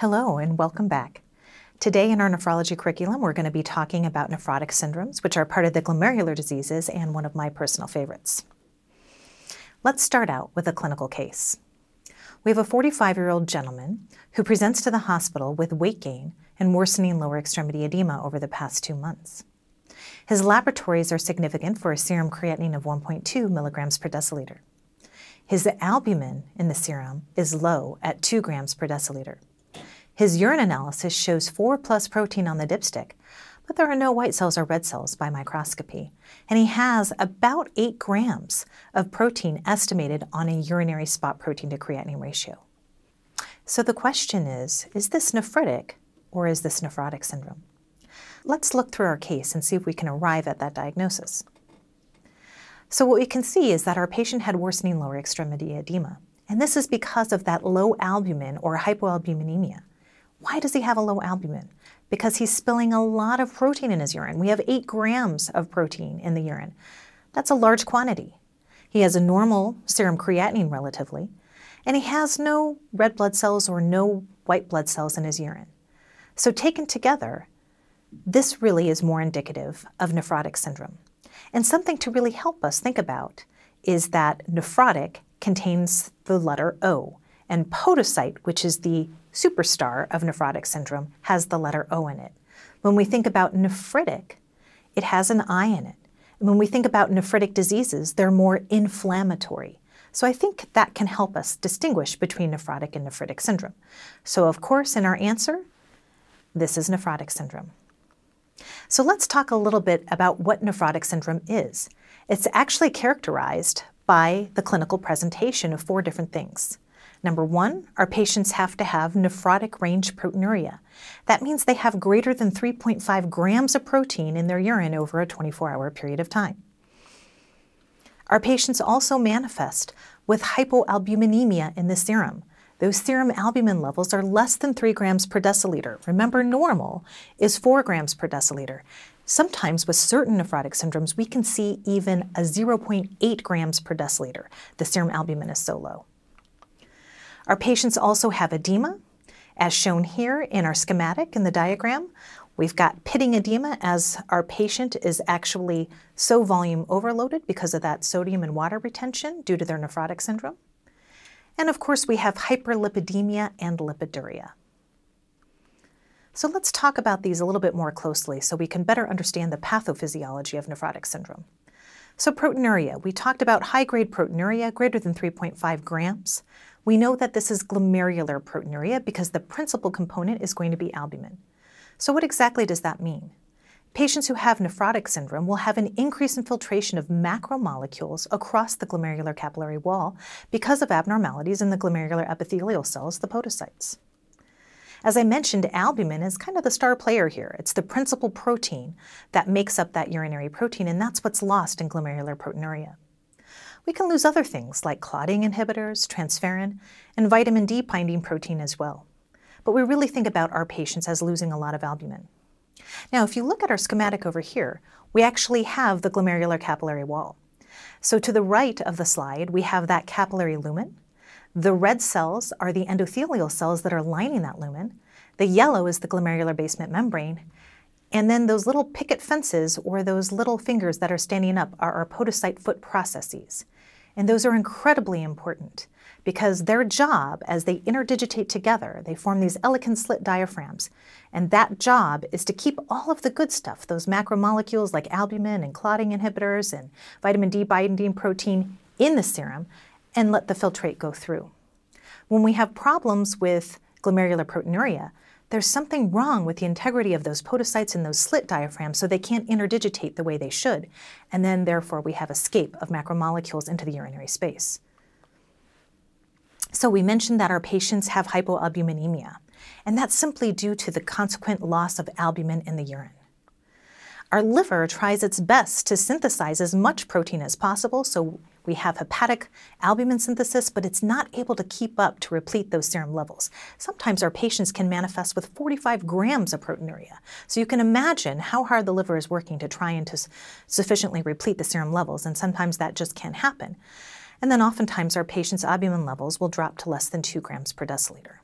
Hello and welcome back. Today in our nephrology curriculum, we're going to be talking about nephrotic syndromes, which are part of the glomerular diseases and one of my personal favorites. Let's start out with a clinical case. We have a 45 year old gentleman who presents to the hospital with weight gain and worsening lower extremity edema over the past two months. His laboratories are significant for a serum creatinine of 1.2 milligrams per deciliter. His albumin in the serum is low at 2 grams per deciliter. His urine analysis shows 4 plus protein on the dipstick, but there are no white cells or red cells by microscopy. And he has about 8 grams of protein estimated on a urinary spot protein to creatinine ratio. So the question is is this nephritic or is this nephrotic syndrome? Let's look through our case and see if we can arrive at that diagnosis. So, what we can see is that our patient had worsening lower extremity edema. And this is because of that low albumin or hypoalbuminemia. Why does he have a low albumin? Because he's spilling a lot of protein in his urine. We have eight grams of protein in the urine. That's a large quantity. He has a normal serum creatinine relatively, and he has no red blood cells or no white blood cells in his urine. So, taken together, this really is more indicative of nephrotic syndrome. And something to really help us think about is that nephrotic contains the letter O, and podocyte, which is the superstar of nephrotic syndrome, has the letter O in it. When we think about nephritic, it has an I in it. And when we think about nephritic diseases, they're more inflammatory. So I think that can help us distinguish between nephrotic and nephritic syndrome. So, of course, in our answer, this is nephrotic syndrome. So let's talk a little bit about what nephrotic syndrome is. It's actually characterized by the clinical presentation of four different things. Number one, our patients have to have nephrotic range proteinuria. That means they have greater than 3.5 grams of protein in their urine over a 24 hour period of time. Our patients also manifest with hypoalbuminemia in the serum. Those serum albumin levels are less than 3 grams per deciliter. Remember, normal is 4 grams per deciliter. Sometimes with certain nephrotic syndromes, we can see even a 0.8 grams per deciliter. The serum albumin is so low. Our patients also have edema, as shown here in our schematic in the diagram. We've got pitting edema as our patient is actually so volume overloaded because of that sodium and water retention due to their nephrotic syndrome. And of course, we have hyperlipidemia and lipiduria. So let's talk about these a little bit more closely so we can better understand the pathophysiology of nephrotic syndrome. So proteinuria, we talked about high-grade proteinuria greater than 3.5 grams. We know that this is glomerular proteinuria because the principal component is going to be albumin. So what exactly does that mean? Patients who have nephrotic syndrome will have an increase in filtration of macromolecules across the glomerular capillary wall because of abnormalities in the glomerular epithelial cells, the podocytes. As I mentioned, albumin is kind of the star player here. It's the principal protein that makes up that urinary protein, and that's what's lost in glomerular proteinuria. We can lose other things like clotting inhibitors, transferrin, and vitamin D binding protein as well. But we really think about our patients as losing a lot of albumin. Now, if you look at our schematic over here, we actually have the glomerular capillary wall. So to the right of the slide, we have that capillary lumen. The red cells are the endothelial cells that are lining that lumen. The yellow is the glomerular basement membrane. And then those little picket fences or those little fingers that are standing up are our podocyte foot processes. And those are incredibly important because their job, as they interdigitate together, they form these Elkin slit diaphragms. And that job is to keep all of the good stuff, those macromolecules like albumin and clotting inhibitors and vitamin D binding protein in the serum and let the filtrate go through. When we have problems with glomerular proteinuria, there's something wrong with the integrity of those podocytes in those slit diaphragms so they can't interdigitate the way they should. And then, therefore, we have escape of macromolecules into the urinary space. So we mentioned that our patients have hypoalbuminemia, and that's simply due to the consequent loss of albumin in the urine. Our liver tries its best to synthesize as much protein as possible, so we have hepatic albumin synthesis, but it's not able to keep up to replete those serum levels. Sometimes our patients can manifest with 45 grams of proteinuria. So you can imagine how hard the liver is working to try and to sufficiently replete the serum levels, and sometimes that just can't happen. And then oftentimes our patients' albumin levels will drop to less than 2 grams per deciliter.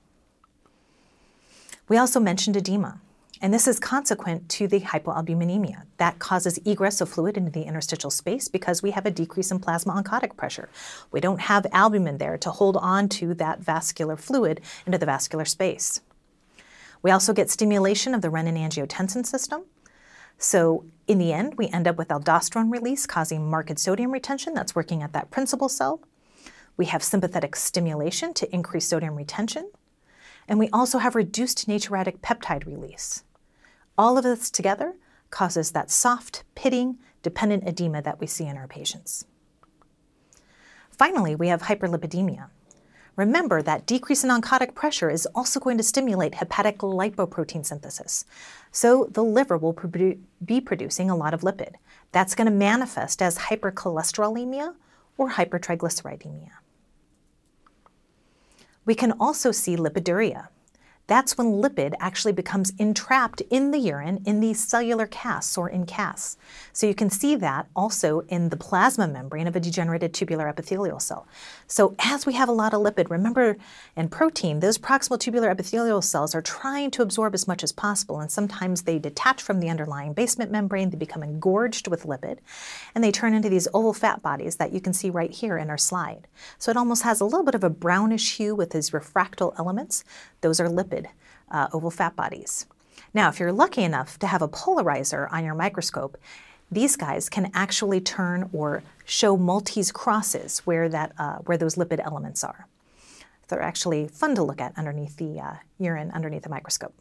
We also mentioned edema. And this is consequent to the hypoalbuminemia. That causes egress of fluid into the interstitial space because we have a decrease in plasma oncotic pressure. We don't have albumin there to hold on to that vascular fluid into the vascular space. We also get stimulation of the renin-angiotensin system. So in the end, we end up with aldosterone release causing marked sodium retention that's working at that principal cell. We have sympathetic stimulation to increase sodium retention. And we also have reduced natriuretic peptide release. All of this together causes that soft, pitting, dependent edema that we see in our patients. Finally, we have hyperlipidemia. Remember that decrease in oncotic pressure is also going to stimulate hepatic lipoprotein synthesis. So the liver will produ be producing a lot of lipid. That's going to manifest as hypercholesterolemia or hypertriglyceridemia. We can also see lipiduria that's when lipid actually becomes entrapped in the urine in these cellular casts or in casts. So you can see that also in the plasma membrane of a degenerated tubular epithelial cell. So as we have a lot of lipid, remember, and protein, those proximal tubular epithelial cells are trying to absorb as much as possible, and sometimes they detach from the underlying basement membrane, they become engorged with lipid, and they turn into these oval fat bodies that you can see right here in our slide. So it almost has a little bit of a brownish hue with these refractile elements. Those are lipid lipid uh, oval fat bodies. Now, if you're lucky enough to have a polarizer on your microscope, these guys can actually turn or show Maltese crosses where, that, uh, where those lipid elements are. They're actually fun to look at underneath the uh, urine, underneath the microscope.